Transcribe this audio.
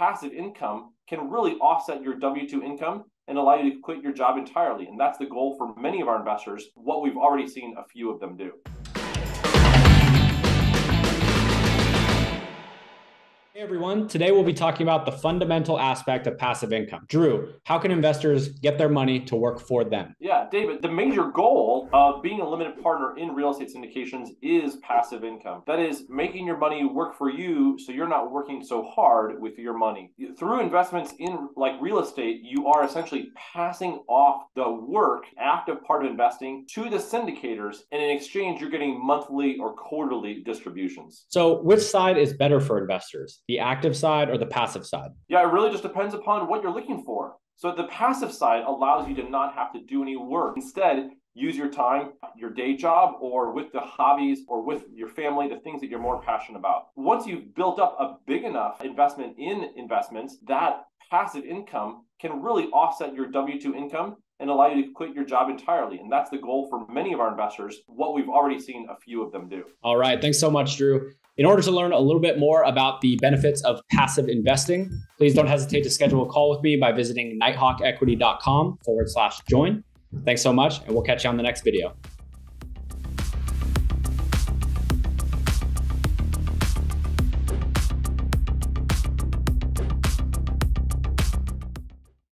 passive income can really offset your W 2 income and allow you to quit your job entirely. And that's the goal for many of our investors, what we've already seen a few of them do. Hey everyone, today we'll be talking about the fundamental aspect of passive income. Drew, how can investors get their money to work for them? Yeah, David, the major goal of being a limited partner in real estate syndications is passive income. That is making your money work for you so you're not working so hard with your money. Through investments in like real estate, you are essentially passing off the work, active part of investing to the syndicators and in exchange you're getting monthly or quarterly distributions. So, which side is better for investors? The active side or the passive side? Yeah, it really just depends upon what you're looking for. So the passive side allows you to not have to do any work. Instead, use your time, your day job, or with the hobbies or with your family, the things that you're more passionate about. Once you've built up a big enough investment in investments, that passive income can really offset your W 2 income and allow you to quit your job entirely. And that's the goal for many of our investors, what we've already seen a few of them do. All right. Thanks so much, Drew. In order to learn a little bit more about the benefits of passive investing, please don't hesitate to schedule a call with me by visiting nighthawkequity.com forward slash join. Thanks so much, and we'll catch you on the next video.